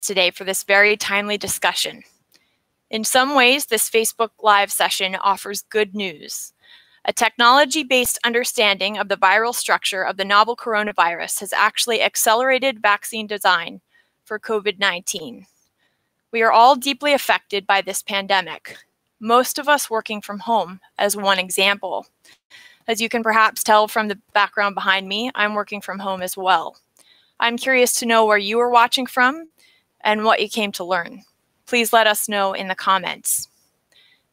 today for this very timely discussion. In some ways, this Facebook Live session offers good news. A technology based understanding of the viral structure of the novel coronavirus has actually accelerated vaccine design for COVID 19. We are all deeply affected by this pandemic, most of us working from home, as one example. As you can perhaps tell from the background behind me, I'm working from home as well. I'm curious to know where you are watching from and what you came to learn. Please let us know in the comments.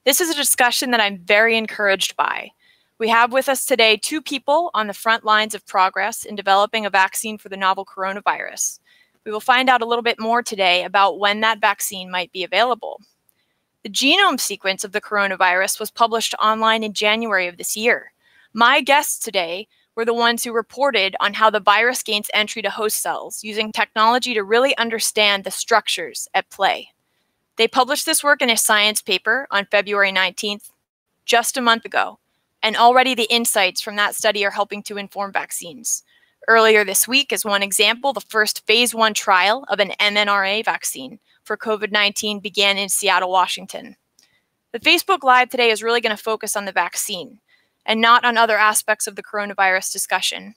This is a discussion that I'm very encouraged by. We have with us today two people on the front lines of progress in developing a vaccine for the novel coronavirus. We will find out a little bit more today about when that vaccine might be available. The genome sequence of the coronavirus was published online in January of this year. My guests today were the ones who reported on how the virus gains entry to host cells using technology to really understand the structures at play. They published this work in a science paper on February 19th, just a month ago, and already the insights from that study are helping to inform vaccines. Earlier this week, as one example, the first phase one trial of an mNRA vaccine for COVID 19 began in Seattle, Washington. The Facebook Live today is really going to focus on the vaccine and not on other aspects of the coronavirus discussion.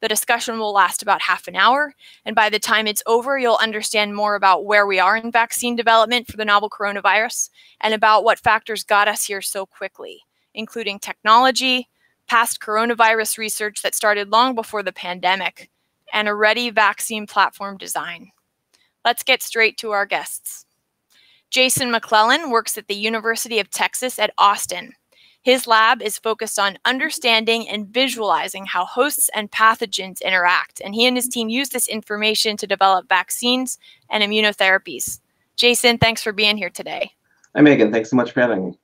The discussion will last about half an hour, and by the time it's over, you'll understand more about where we are in vaccine development for the novel coronavirus and about what factors got us here so quickly, including technology, past coronavirus research that started long before the pandemic, and a ready vaccine platform design. Let's get straight to our guests. Jason McClellan works at the University of Texas at Austin. His lab is focused on understanding and visualizing how hosts and pathogens interact, and he and his team use this information to develop vaccines and immunotherapies. Jason, thanks for being here today. Hi, Megan. Thanks so much for having me.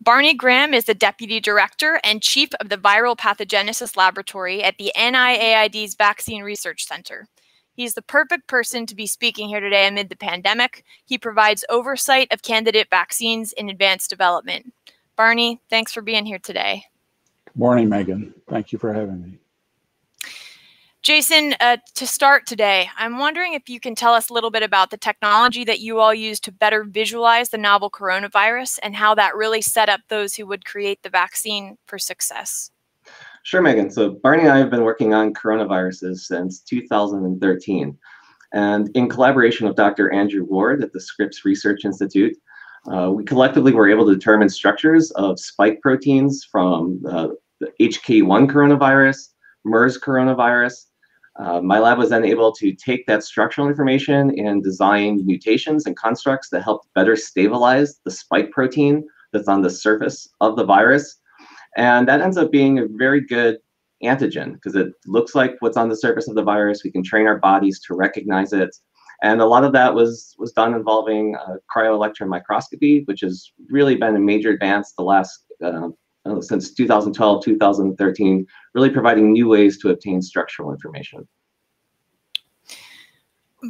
Barney Graham is the Deputy Director and Chief of the Viral Pathogenesis Laboratory at the NIAID's Vaccine Research Center. He's the perfect person to be speaking here today amid the pandemic. He provides oversight of candidate vaccines in advanced development. Barney, thanks for being here today. Good morning, Megan. Thank you for having me. Jason, uh, to start today, I'm wondering if you can tell us a little bit about the technology that you all use to better visualize the novel coronavirus and how that really set up those who would create the vaccine for success. Sure, Megan. So Barney and I have been working on coronaviruses since 2013. And in collaboration with Dr. Andrew Ward at the Scripps Research Institute, uh, we collectively were able to determine structures of spike proteins from uh, the HK1 coronavirus, MERS coronavirus, uh, my lab was then able to take that structural information and design mutations and constructs that help better stabilize the spike protein that's on the surface of the virus. And that ends up being a very good antigen because it looks like what's on the surface of the virus. We can train our bodies to recognize it. And a lot of that was, was done involving uh, cryo-electron microscopy, which has really been a major advance the last uh, uh, since 2012, 2013, really providing new ways to obtain structural information.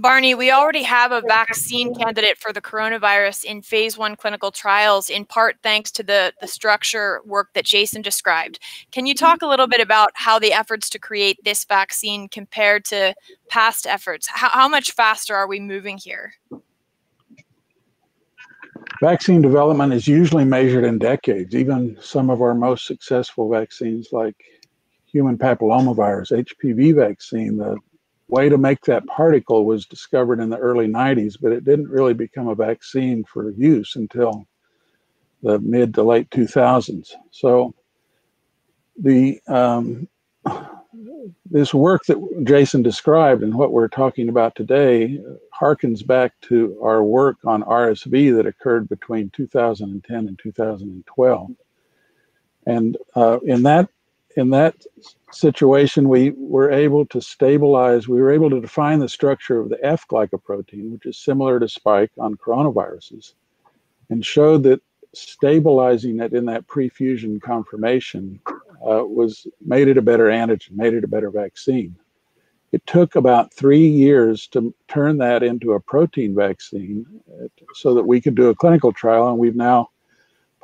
Barney, we already have a vaccine candidate for the coronavirus in phase one clinical trials, in part thanks to the, the structure work that Jason described. Can you talk a little bit about how the efforts to create this vaccine compared to past efforts? How, how much faster are we moving here? Vaccine development is usually measured in decades. Even some of our most successful vaccines, like human papillomavirus, HPV vaccine, the way to make that particle was discovered in the early 90s, but it didn't really become a vaccine for use until the mid to late 2000s. So the um, this work that Jason described and what we're talking about today harkens back to our work on RSV that occurred between 2010 and 2012. And uh, in that in that situation, we were able to stabilize. We were able to define the structure of the F glycoprotein, which is similar to spike on coronaviruses, and showed that stabilizing it in that pre-fusion conformation uh, was made it a better antigen, made it a better vaccine. It took about three years to turn that into a protein vaccine uh, so that we could do a clinical trial, and we've now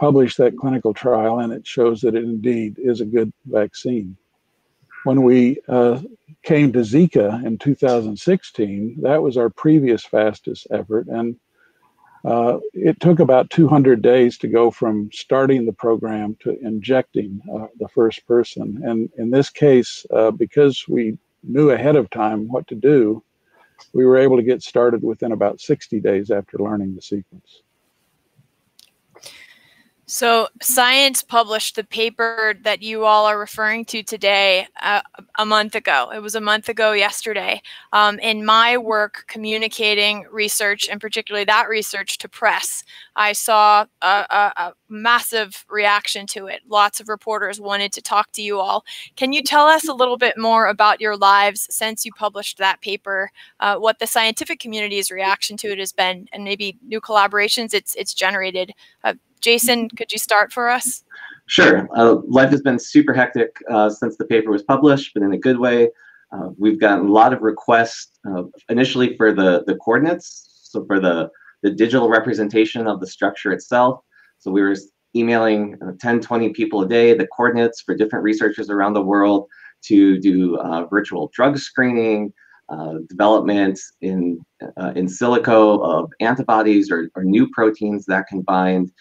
published that clinical trial, and it shows that it indeed is a good vaccine. when we uh, came to Zika in 2016, that was our previous fastest effort. And uh, it took about 200 days to go from starting the program to injecting uh, the first person. And in this case, uh, because we knew ahead of time what to do, we were able to get started within about 60 days after learning the sequence. So, Science published the paper that you all are referring to today uh, a month ago. It was a month ago yesterday. Um, in my work communicating research, and particularly that research to press, I saw a, a, a, massive reaction to it. Lots of reporters wanted to talk to you all. Can you tell us a little bit more about your lives since you published that paper, uh, what the scientific community's reaction to it has been, and maybe new collaborations it's, it's generated? Uh, Jason, could you start for us? Sure. Uh, life has been super hectic uh, since the paper was published, but in a good way. Uh, we've gotten a lot of requests uh, initially for the, the coordinates, so for the, the digital representation of the structure itself. So we were emailing uh, 10, 20 people a day the coordinates for different researchers around the world to do uh, virtual drug screening, uh, development in uh, in silico of antibodies or, or new proteins that can bind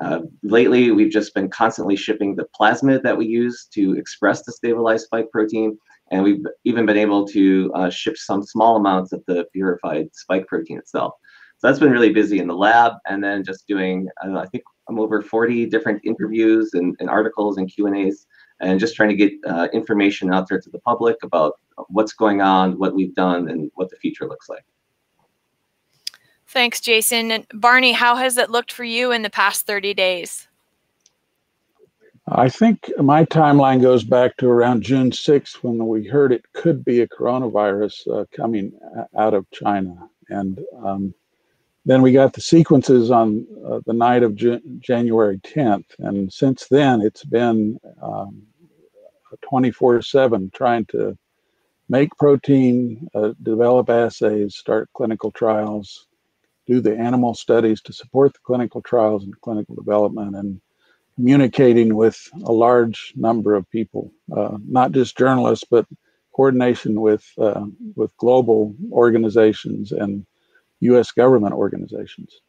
uh, lately, we've just been constantly shipping the plasmid that we use to express the stabilized spike protein, and we've even been able to uh, ship some small amounts of the purified spike protein itself. So that's been really busy in the lab, and then just doing, I, know, I think I'm over 40 different interviews and, and articles and Q&As, and just trying to get uh, information out there to the public about what's going on, what we've done, and what the future looks like. Thanks, Jason. And Barney, how has it looked for you in the past 30 days? I think my timeline goes back to around June 6th when we heard it could be a coronavirus uh, coming out of China. And um, then we got the sequences on uh, the night of January 10th. And since then, it's been um, 24 um, 7 trying to make protein, uh, develop assays, start clinical trials, do the animal studies to support the clinical trials and clinical development and communicating with a large number of people, uh, not just journalists, but coordination with uh, with global organizations and U.S. government organizations.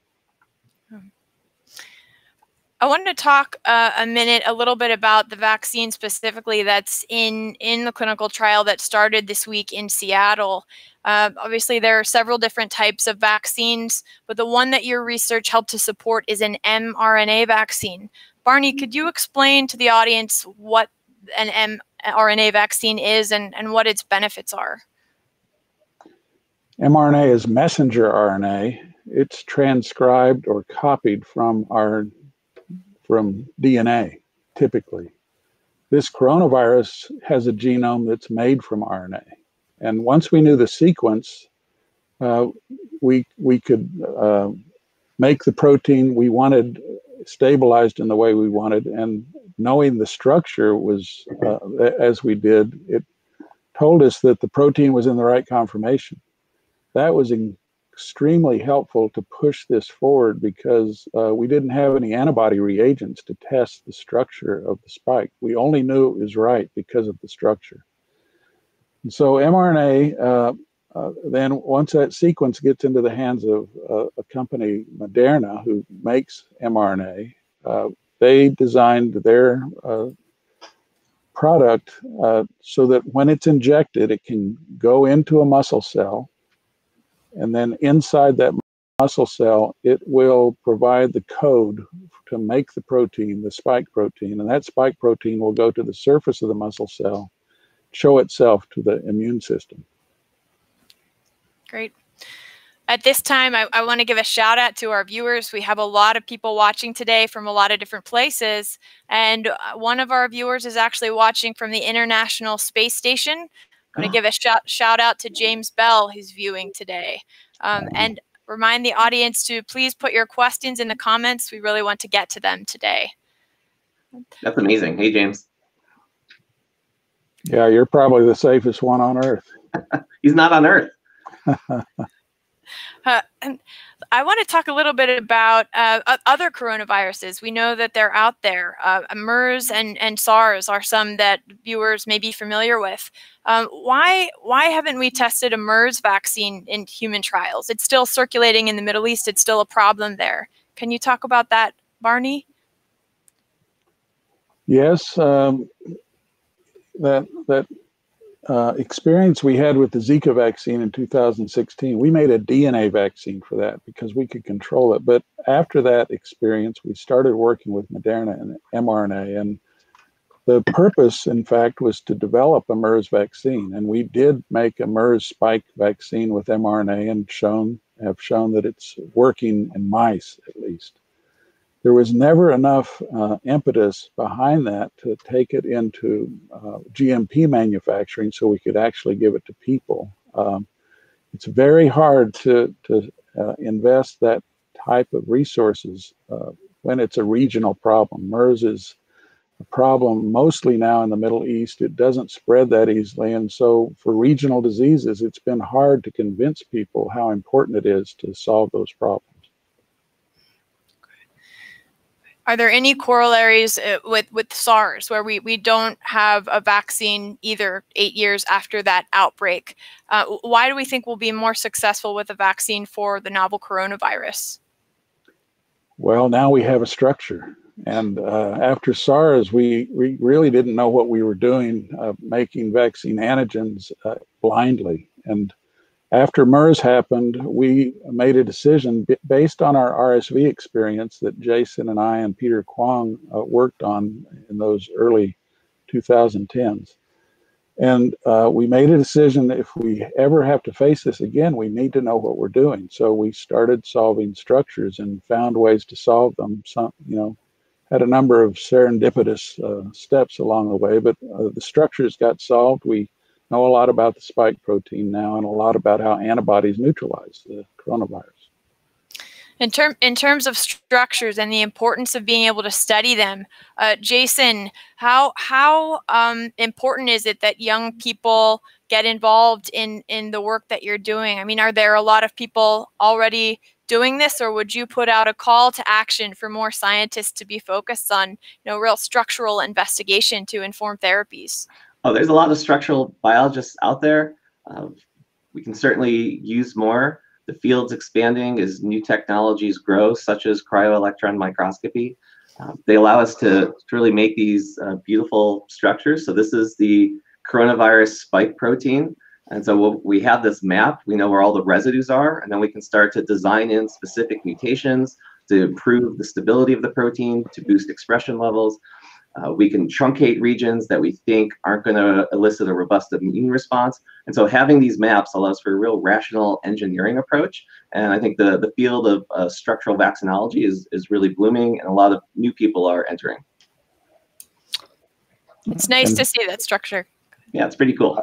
I wanted to talk uh, a minute, a little bit about the vaccine specifically that's in in the clinical trial that started this week in Seattle. Uh, obviously, there are several different types of vaccines, but the one that your research helped to support is an mRNA vaccine. Barney, could you explain to the audience what an mRNA vaccine is and, and what its benefits are? mRNA is messenger RNA. It's transcribed or copied from our from DNA, typically. This coronavirus has a genome that's made from RNA. And once we knew the sequence, uh, we, we could uh, make the protein we wanted stabilized in the way we wanted. And knowing the structure was, uh, as we did, it told us that the protein was in the right conformation. That was in, extremely helpful to push this forward because uh, we didn't have any antibody reagents to test the structure of the spike. We only knew it was right because of the structure. And so mRNA, uh, uh, then once that sequence gets into the hands of uh, a company, Moderna, who makes mRNA, uh, they designed their uh, product so that when it's injected, it can go into a muscle cell and then inside that muscle cell, it will provide the code to make the protein, the spike protein. And that spike protein will go to the surface of the muscle cell, show itself to the immune system. Great. At this time, I, I want to give a shout out to our viewers. We have a lot of people watching today from a lot of different places. And uh, one of our viewers is actually watching from the International Space Station. I'm going to give a shout, shout out to James Bell, who's viewing today. Um, and remind the audience to please put your questions in the comments. We really want to get to them today. That's amazing. Hey, James. Yeah, you're probably the safest one on Earth. He's not on Earth. uh, and I want to talk a little bit about uh, other coronaviruses. We know that they're out there. Uh, MERS and, and SARS are some that viewers may be familiar with. Um, why why haven't we tested a MERS vaccine in human trials? It's still circulating in the Middle East. It's still a problem there. Can you talk about that, Barney? Yes, um, that that uh, experience we had with the Zika vaccine in 2016, we made a DNA vaccine for that because we could control it. But after that experience, we started working with Moderna and mRNA. And the purpose, in fact, was to develop a MERS vaccine. And we did make a MERS spike vaccine with mRNA and shown have shown that it's working in mice at least there was never enough uh, impetus behind that to take it into uh, GMP manufacturing so we could actually give it to people. Um, it's very hard to, to uh, invest that type of resources uh, when it's a regional problem. MERS is a problem mostly now in the Middle East. It doesn't spread that easily. And so for regional diseases, it's been hard to convince people how important it is to solve those problems. Are there any corollaries uh, with with SARS where we we don't have a vaccine either eight years after that outbreak? Uh, why do we think we'll be more successful with a vaccine for the novel coronavirus? Well, now we have a structure. And uh, after SARS, we, we really didn't know what we were doing, uh, making vaccine antigens uh, blindly. And after MERS happened, we made a decision based on our RSV experience that Jason and I and Peter Kwong uh, worked on in those early 2010s. And uh, we made a decision if we ever have to face this again, we need to know what we're doing. So we started solving structures and found ways to solve them. Some, you know, had a number of serendipitous uh, steps along the way, but uh, the structures got solved. We know a lot about the spike protein now and a lot about how antibodies neutralize the coronavirus. In, term, in terms of structures and the importance of being able to study them, uh, Jason, how, how um, important is it that young people get involved in, in the work that you're doing? I mean, are there a lot of people already doing this, or would you put out a call to action for more scientists to be focused on you know, real structural investigation to inform therapies? Oh, there's a lot of structural biologists out there. Uh, we can certainly use more. The field's expanding as new technologies grow, such as cryo-electron microscopy. Uh, they allow us to, really make these uh, beautiful structures. So this is the coronavirus spike protein. And so we'll, we have this map, we know where all the residues are, and then we can start to design in specific mutations to improve the stability of the protein, to boost expression levels. Uh, we can truncate regions that we think aren't going to elicit a robust immune response. And so having these maps allows for a real rational engineering approach. And I think the, the field of uh, structural vaccinology is, is really blooming and a lot of new people are entering. It's nice and, to see that structure. Yeah, it's pretty cool.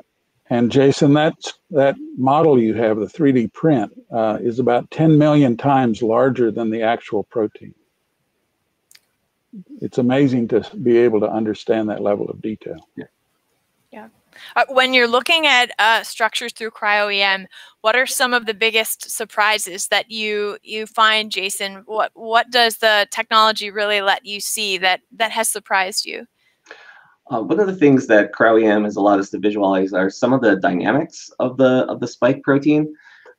And Jason, that, that model you have, the 3D print, uh, is about 10 million times larger than the actual protein it's amazing to be able to understand that level of detail. Yeah. Yeah. Uh, when you're looking at uh, structures through cryo-EM, what are some of the biggest surprises that you you find, Jason? What what does the technology really let you see that that has surprised you? Uh, one of the things that cryo-EM has allowed us to visualize are some of the dynamics of the of the spike protein.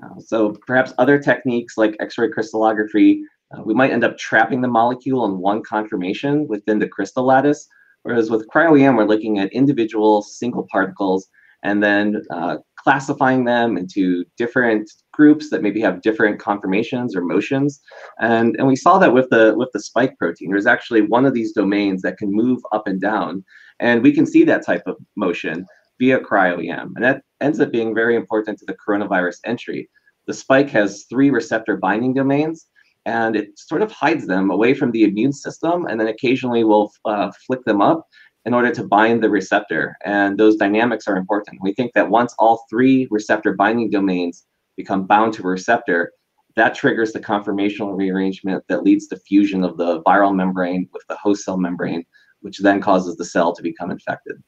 Uh, so perhaps other techniques like X-ray crystallography uh, we might end up trapping the molecule in one conformation within the crystal lattice, whereas with cryo-EM, we're looking at individual single particles and then uh, classifying them into different groups that maybe have different conformations or motions. And, and we saw that with the, with the spike protein. There's actually one of these domains that can move up and down. And we can see that type of motion via cryo-EM. And that ends up being very important to the coronavirus entry. The spike has three receptor binding domains, and it sort of hides them away from the immune system and then occasionally will uh, flick them up in order to bind the receptor. And those dynamics are important. We think that once all three receptor binding domains become bound to a receptor, that triggers the conformational rearrangement that leads to fusion of the viral membrane with the host cell membrane, which then causes the cell to become infected.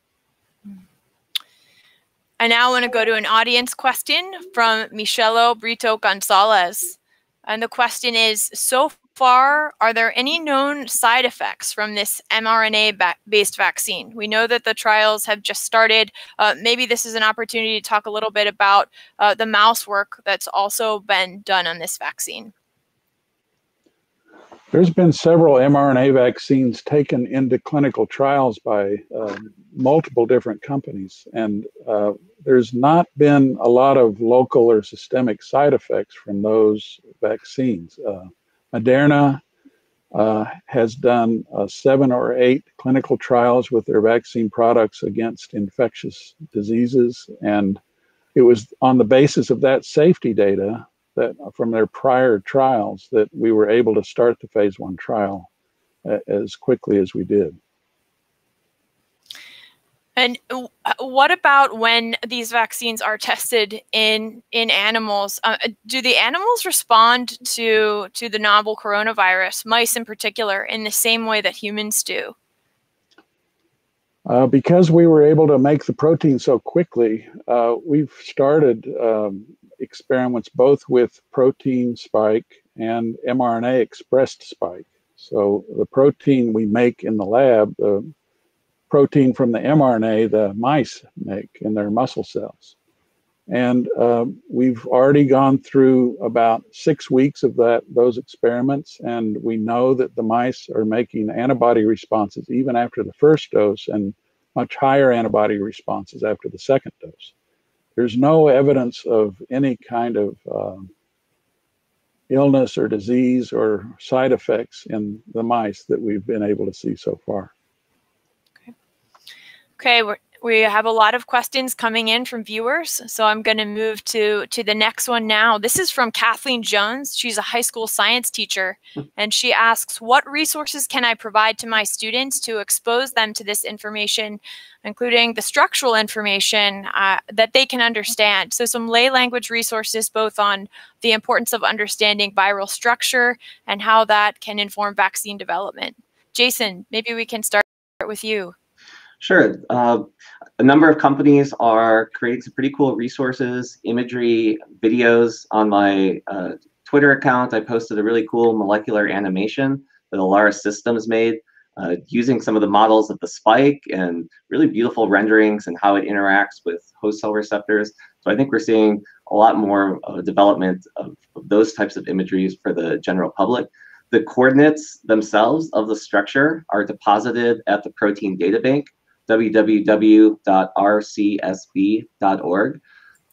I now want to go to an audience question from Michelo Brito Gonzalez. And the question is so far, are there any known side effects from this mRNA based vaccine? We know that the trials have just started. Uh, maybe this is an opportunity to talk a little bit about uh, the mouse work that's also been done on this vaccine. There's been several mRNA vaccines taken into clinical trials by uh, multiple different companies, and uh, there's not been a lot of local or systemic side effects from those vaccines. Uh, Moderna uh, has done uh, seven or eight clinical trials with their vaccine products against infectious diseases, and it was on the basis of that safety data that from their prior trials that we were able to start the phase one trial as quickly as we did. And what about when these vaccines are tested in in animals? Uh, do the animals respond to to the novel coronavirus, mice in particular, in the same way that humans do? Uh, because we were able to make the protein so quickly, uh, we've started um, experiments both with protein spike and mRNA expressed spike. So the protein we make in the lab, the protein from the mRNA, the mice make in their muscle cells. And uh, we've already gone through about six weeks of that those experiments, and we know that the mice are making antibody responses even after the first dose, and much higher antibody responses after the second dose there's no evidence of any kind of um, illness or disease or side effects in the mice that we've been able to see so far. Okay. We have a lot of questions coming in from viewers, so I'm going to move to to the next one now. This is from Kathleen Jones. She's a high school science teacher, and she asks, "What resources can I provide to my students to expose them to this information, including the structural information uh, that they can understand?" So, some lay language resources, both on the importance of understanding viral structure and how that can inform vaccine development. Jason, maybe we can start with you. Sure. Uh, a number of companies are creating some pretty cool resources, imagery, videos. On my uh, Twitter account, I posted a really cool molecular animation that Alara Systems made uh, using some of the models of the spike and really beautiful renderings and how it interacts with host cell receptors. So I think we're seeing a lot more uh, development of, of those types of imageries for the general public. The coordinates themselves of the structure are deposited at the protein data bank www.rcsb.org.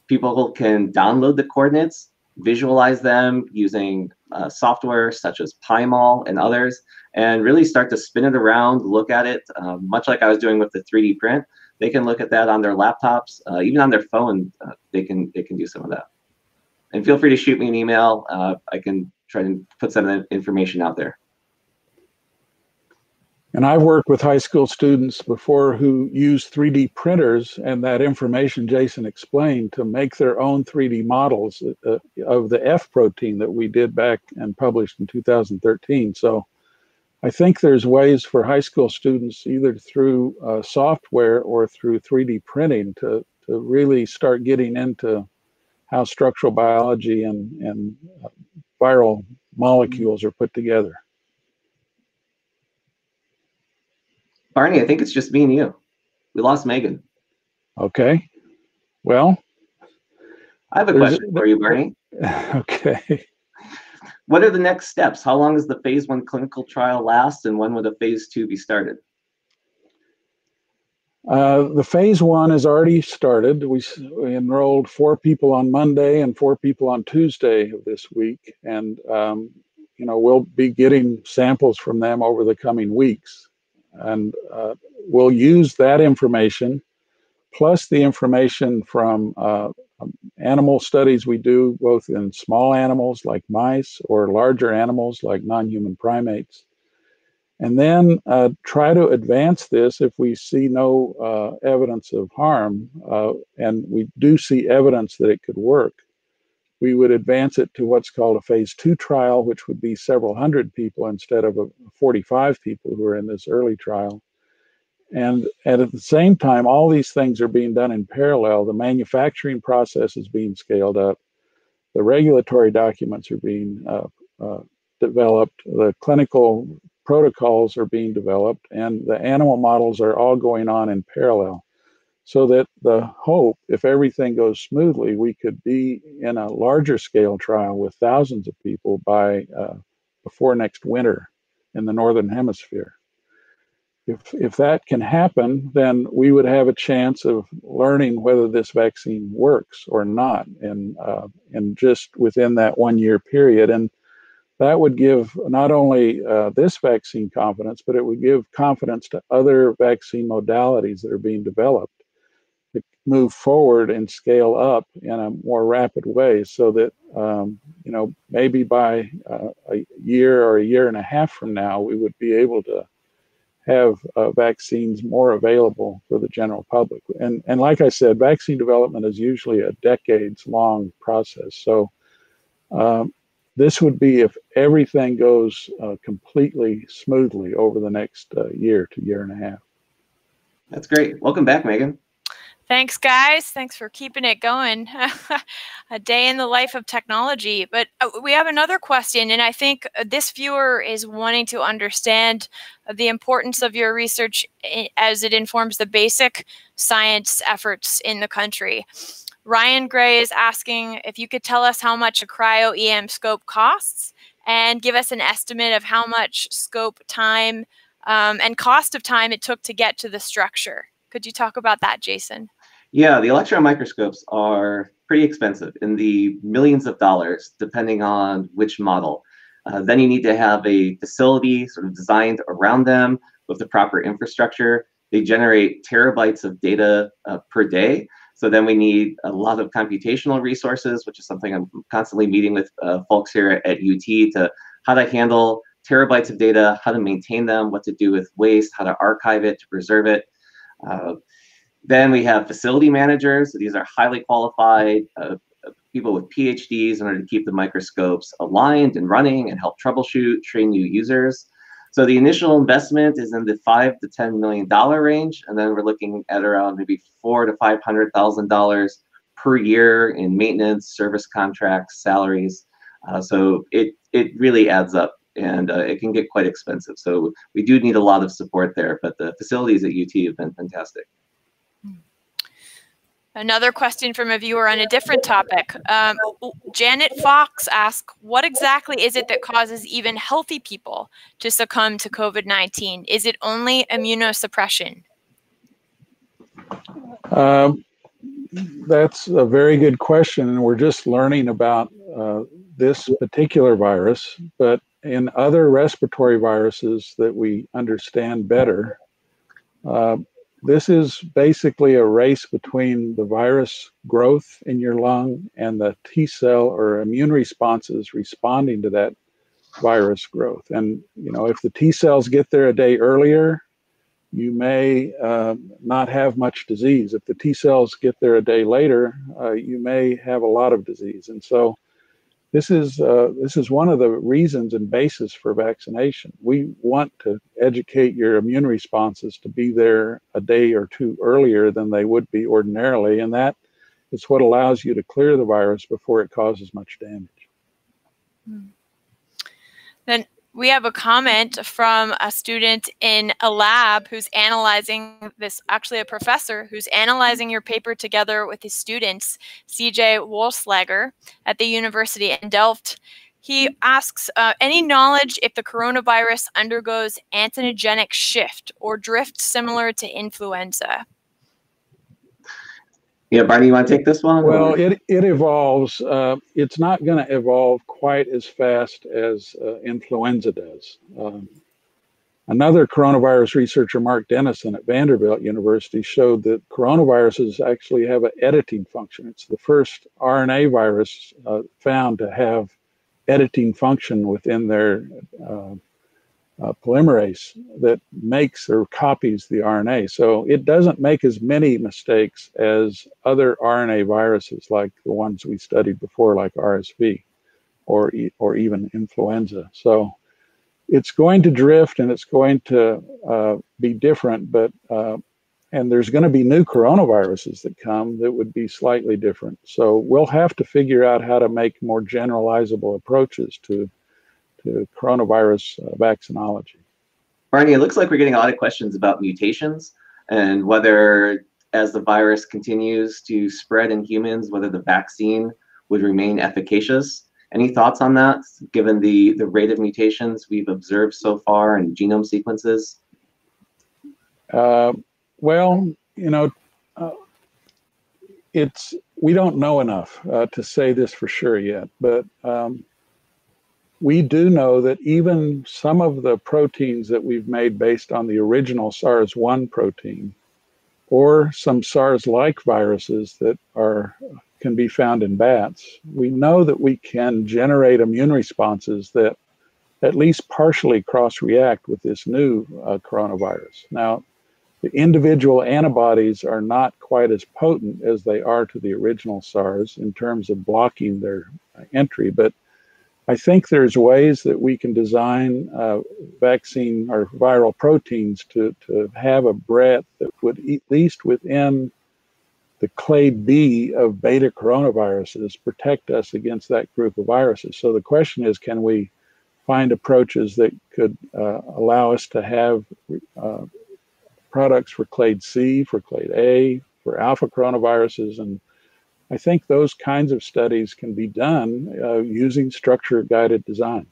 People can download the coordinates, visualize them using uh, software such as PyMol and others, and really start to spin it around, look at it, uh, much like I was doing with the 3D print. They can look at that on their laptops, uh, even on their phone. Uh, they can they can do some of that. And feel free to shoot me an email. Uh, I can try to put some of that information out there. And I've worked with high school students before who use 3D printers and that information Jason explained to make their own 3D models uh, of the F protein that we did back and published in 2013. So I think there's ways for high school students, either through uh, software or through 3D printing, to, to really start getting into how structural biology and, and uh, viral molecules are put together. Barney, I think it's just me and you. We lost Megan. Okay. Well, I have a question for you, Barney. Okay. What are the next steps? How long does the phase one clinical trial last, and when would a phase two be started? Uh, the phase one has already started. We, we, enrolled four people on Monday and four people on Tuesday of this week, and um, you know we'll be getting samples from them over the coming weeks. And uh, we'll use that information plus the information from uh, animal studies we do both in small animals like mice or larger animals like non-human primates. And then uh, try to advance this if we see no uh, evidence of harm uh, and we do see evidence that it could work we would advance it to what's called a phase two trial, which would be several hundred people instead of 45 people who are in this early trial. And, and at the same time, all these things are being done in parallel. The manufacturing process is being scaled up. the regulatory documents are being uh, uh, developed, the clinical protocols are being developed, and the animal models are all going on in parallel. So that the hope, if everything goes smoothly, we could be in a larger scale trial with thousands of people by uh, before next winter in the northern hemisphere. If, if that can happen, then we would have a chance of learning whether this vaccine works or not, and uh, and just within that one year period. And that would give not only uh, this vaccine confidence, but it would give confidence to other vaccine modalities that are being developed move forward and scale up in a more rapid way so that, um, you know, maybe by uh, a year or a year and a half from now, we would be able to have uh, vaccines more available for the general public. And, and like I said, vaccine development is usually a decades long process. So um, this would be if everything goes uh, completely smoothly over the next uh, year to year and a half. That's great. Welcome back, Megan. Thanks, guys. Thanks for keeping it going. a day in the life of technology. But uh, we have another question, and I think uh, this viewer is wanting to understand the importance of your research as it informs the basic science efforts in the country. Ryan Gray is asking if you could tell us how much a cryo EM scope costs and give us an estimate of how much scope time um, and cost of time it took to get to the structure. Could you talk about that, Jason? Yeah, the electron microscopes are pretty expensive in the millions of dollars, depending on which model. Uh, then you need to have a facility sort of designed around them with the proper infrastructure. They generate terabytes of data uh, per day. So then we need a lot of computational resources, which is something I'm constantly meeting with uh, folks here at UT to how to handle terabytes of data, how to maintain them, what to do with waste, how to archive it, to preserve it. Uh, then we have facility managers. These are highly qualified uh, people with PhDs in order to keep the microscopes aligned and running and help troubleshoot, train new users. So the initial investment is in the five to ten million dollar range, and then we're looking at around maybe four to five hundred thousand dollars per year in maintenance, service contracts, salaries. Uh, so it it really adds up, and uh, it can get quite expensive. So we do need a lot of support there, but the facilities at UT have been fantastic. Another question from a viewer on a different topic. Um, Janet Fox asks, what exactly is it that causes even healthy people to succumb to COVID-19? Is it only immunosuppression? Um, that's a very good question. And we're just learning about uh, this particular virus, but in other respiratory viruses that we understand better, uh, this is basically a race between the virus growth in your lung and the T cell or immune responses responding to that virus growth. And, you know, if the T cells get there a day earlier, you may uh, not have much disease. If the T cells get there a day later, uh, you may have a lot of disease. And so, this is uh, this is one of the reasons and basis for vaccination. We want to educate your immune responses to be there a day or two earlier than they would be ordinarily, and that is what allows you to clear the virus before it causes much damage. Then we have a comment from a student in a lab who's analyzing this, actually a professor who's analyzing your paper together with his students, CJ Wolslager at the University in Delft. He asks, uh, any knowledge if the coronavirus undergoes antigenic shift or drift similar to influenza? Yeah, Barney, you want to take this one? Well, it, it evolves. Uh, it's not going to evolve quite as fast as uh, influenza does. Um, another coronavirus researcher, Mark Dennison at Vanderbilt University, showed that coronaviruses actually have an editing function. It's the first RNA virus uh, found to have editing function within their uh, polymerase that makes or copies the RNA. So it doesn't make as many mistakes as other RNA viruses like the ones we studied before, like RSV or, or even influenza. So it's going to drift and it's going to uh, be different, but uh, and there's going to be new coronaviruses that come that would be slightly different. So we'll have to figure out how to make more generalizable approaches to to coronavirus uh, vaccinology. Barney, it looks like we're getting a lot of questions about mutations and whether, as the virus continues to spread in humans, whether the vaccine would remain efficacious. Any thoughts on that, given the, the rate of mutations we've observed so far in genome sequences? Uh, well, you know, uh, it's we don't know enough uh, to say this for sure yet, but um, we do know that even some of the proteins that we've made based on the original SARS-1 protein, or some SARS-like viruses that are can be found in bats, we know that we can generate immune responses that at least partially cross-react with this new uh, coronavirus. Now, the individual antibodies are not quite as potent as they are to the original SARS in terms of blocking their entry, but I think there's ways that we can design uh, vaccine or viral proteins to, to have a breadth that would, at least within the clade B of beta coronaviruses, protect us against that group of viruses. So the question is can we find approaches that could uh, allow us to have uh, products for clade C, for clade A, for alpha coronaviruses, and I think those kinds of studies can be done uh, using structure guided design.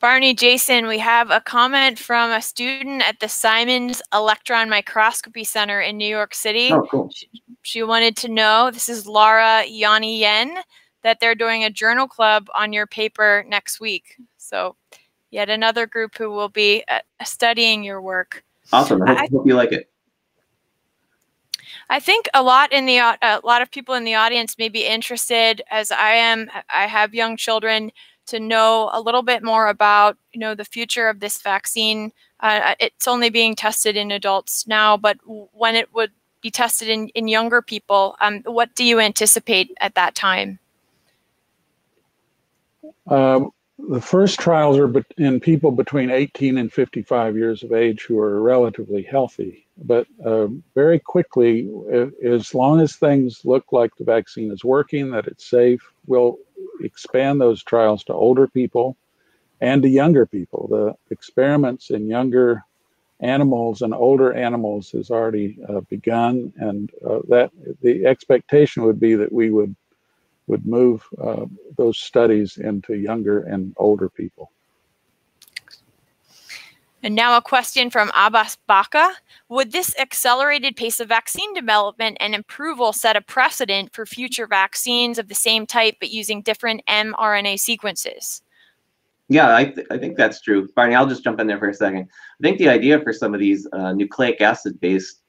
Barney, Jason, we have a comment from a student at the Simons Electron Microscopy Center in New York City. Oh, cool. She, she wanted to know this is Laura Yanni Yen that they're doing a journal club on your paper next week. So, yet another group who will be uh, studying your work. Awesome. I hope, I, hope you like it. I think a lot in the a lot of people in the audience may be interested, as I am. I have young children to know a little bit more about you know the future of this vaccine. Uh, it's only being tested in adults now, but when it would be tested in, in younger people, um, what do you anticipate at that time? Um, the first trials are in people between 18 and 55 years of age who are relatively healthy. But uh, very quickly, as long as things look like the vaccine is working, that it's safe, we'll expand those trials to older people and to younger people. The experiments in younger animals and older animals has already uh, begun, and uh, that the expectation would be that we would would move uh, those studies into younger and older people. And now a question from Abbas Baka. Would this accelerated pace of vaccine development and approval set a precedent for future vaccines of the same type but using different mRNA sequences? Yeah, I, th I think that's true. Barney, I'll just jump in there for a second. I think the idea for some of these uh, nucleic acid based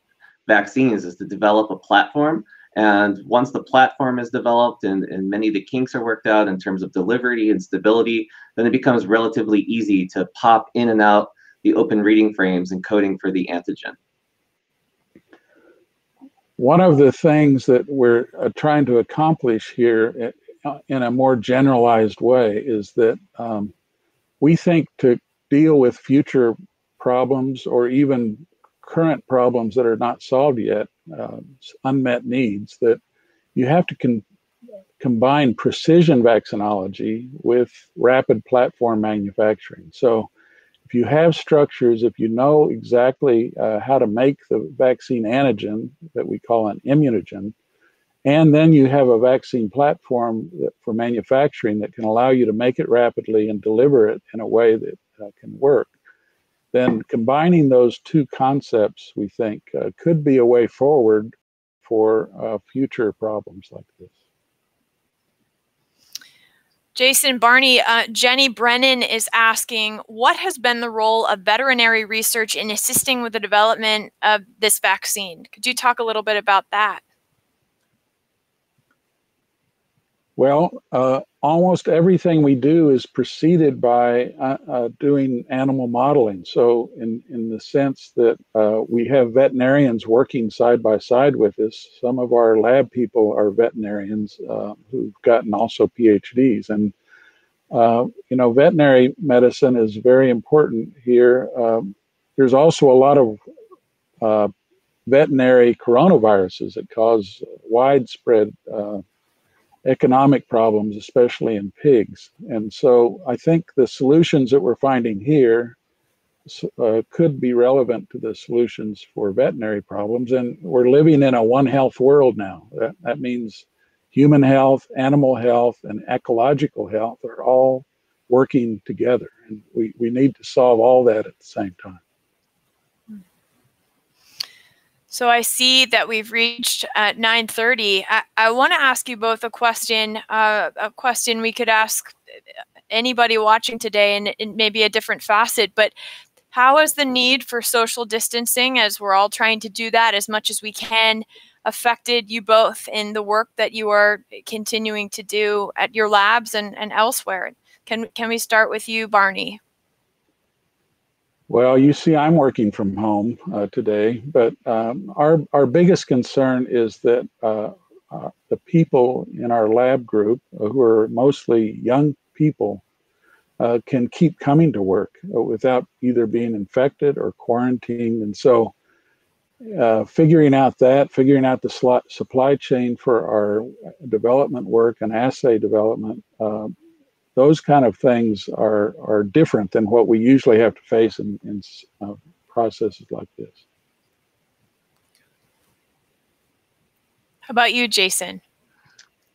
vaccines is to develop a platform and once the platform is developed and, and many of the kinks are worked out in terms of delivery and stability, then it becomes relatively easy to pop in and out the open reading frames and coding for the antigen. One of the things that we're uh, trying to accomplish here uh, in a more generalized way is that um, we think to deal with future problems or even current problems that are not solved yet, uh, unmet needs, that you have to con- combine precision vaccinology with rapid platform manufacturing. So, if you have structures, if you know exactly uh, how to make the vaccine antigen that we call an immunogen, and then you have a vaccine platform that, for manufacturing that can allow you to make it rapidly and deliver it in a way that uh, can work, then combining those two concepts, we think, uh, could be a way forward for uh, future problems like this. Jason Barney, uh, Jenny Brennan is asking, what has been the role of veterinary research in assisting with the development of this vaccine? Could you talk a little bit about that? Well, uh, almost everything we do is preceded by uh, uh, doing animal modeling. So, in, in the sense that uh, we have veterinarians working side by side with us, some of our lab people are veterinarians uh, who've gotten also PhDs. And, uh, you know, veterinary medicine is very important here. Um, there's also a lot of veterinary coronaviruses that cause widespread economic problems, especially in pigs. And so I think the solutions that we're finding here uh, could be relevant to the solutions for veterinary problems. And we're living in a one health world now. That, that means human health, animal health, and ecological health are all working together. And we, we need to solve all that at the same time. So I see that we've reached at 9:30. I, I want to ask you both a question. Uh, a question we could ask anybody watching today, and it may be a different facet. But how has the need for social distancing, as we're all trying to do that as much as we can, affected you both in the work that you are continuing to do at your labs and, and elsewhere? Can can we start with you, Barney? Well, you see, I'm working from home uh, today, but um, our our biggest concern is that uh, uh, the people in our lab group, uh, who are mostly young people, uh, can keep coming to work uh, without either being infected or quarantined, and so. figuring out that, figuring out the supply chain for our development work and assay development those kind of things are are different than what we usually have to face in, in uh, processes like this. How about you, Jason?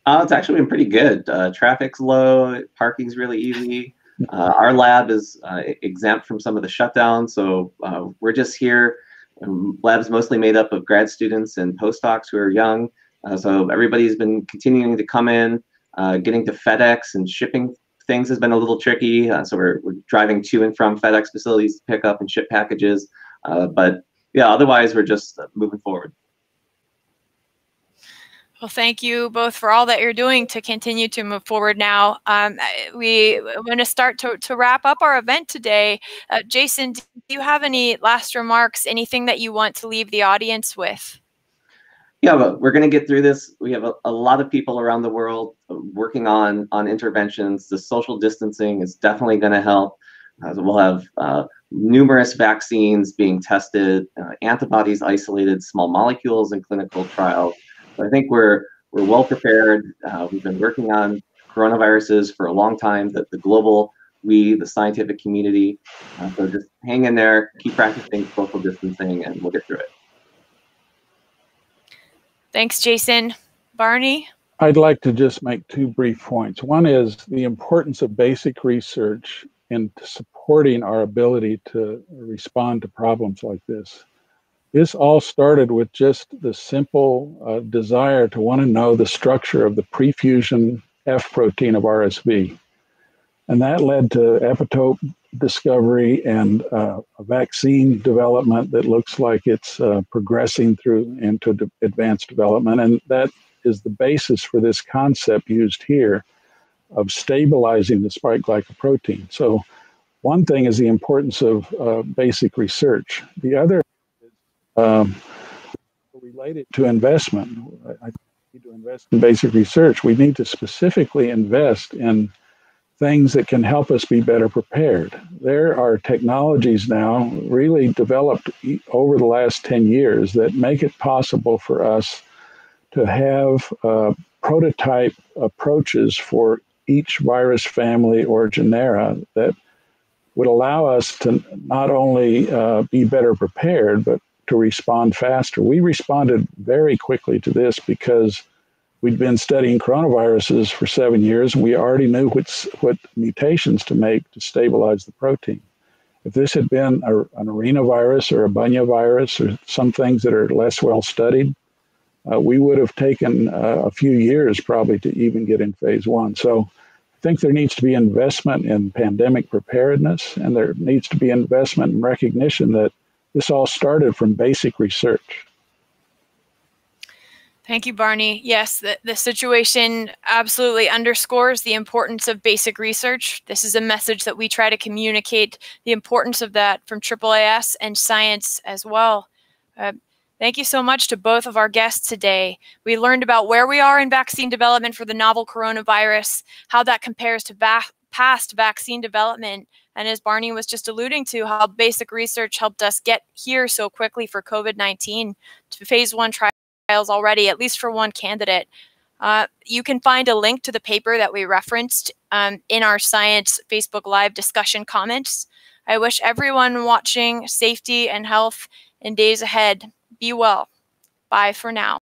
Uh, it's actually been pretty good. Uh, traffic's low, parking's really easy. Uh, our lab is uh, exempt from some of the shutdowns, so uh, we're just here. Um, lab's mostly made up of grad students and postdocs who are young, uh, so everybody's been continuing to come in, getting to FedEx and shipping things has been a little tricky. Uh, so we're, we're driving to and from FedEx facilities to pick up and ship packages. Uh, but yeah, otherwise we're just uh, moving forward. Well, thank you both for all that you're doing to continue to move forward now. Um, we want to start to, to wrap up our event today. Uh, Jason, do you have any last remarks, anything that you want to leave the audience with? Yeah, but we're going to get through this. We have a, a, lot of people around the world working on on interventions. The social distancing is definitely going to help. Uh, we'll have uh, numerous vaccines being tested, uh, antibodies isolated, small molecules in clinical trials. So I think we're we're well prepared. Uh, we've been working on coronaviruses for a long time. That the global we, the scientific community. Uh, so just hang in there, keep practicing social distancing, and we'll get through it. Thanks, Jason. Barney? I'd like to just make two brief points. One is the importance of basic research in supporting our ability to respond to problems like this. This all started with just the simple uh, desire to want to know the structure of the prefusion F protein of RSV. And that led to epitope discovery and uh, a vaccine development that looks like it's uh, progressing through into de- advanced development. And that is the basis for this concept used here of stabilizing the spike glycoprotein. So, one thing is the importance of uh, basic research. The other is um, related to investment. I, I need to invest in basic research. We need to specifically invest in things that can help us be better prepared. There are technologies now really developed over the last 10 years that make it possible for us to have uh, prototype approaches for each virus family or genera that would allow us to not only uh, be better prepared, but to respond faster. We responded very quickly to this because We'd been studying coronaviruses for seven years, we already knew what, what mutations to make to stabilize the protein. If this had been a, an arenavirus or a bunya virus or some things that are less well studied, uh, we would have taken uh, a few years probably to even get in phase one. So I think there needs to be investment in pandemic preparedness, and there needs to be investment and recognition that this all started from basic research. Thank you, Barney. Yes, the, the situation absolutely underscores the importance of basic research. This is a message that we try to communicate the importance of that from AAAS and science as well. Uh, thank you so much to both of our guests today. We learned about where we are in vaccine development for the novel coronavirus, how that compares to va past vaccine development, And as Barney was just alluding to, how basic research helped us get here so quickly for COVID 19 to phase one trials already, at least for one candidate. Uh, you can find a link to the paper that we referenced um, in our science Facebook Live discussion comments. I wish everyone watching safety and health in days ahead. Be well. Bye for now.